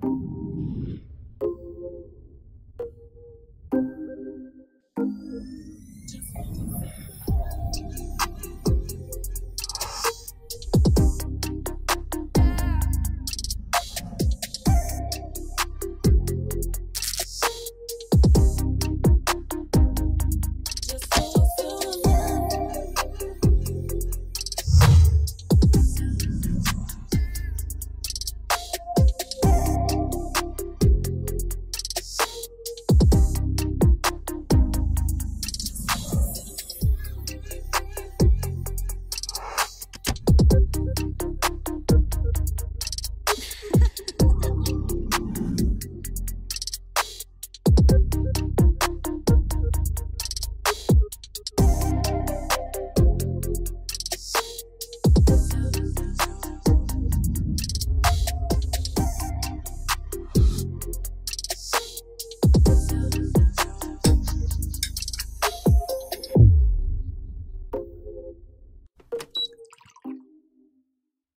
you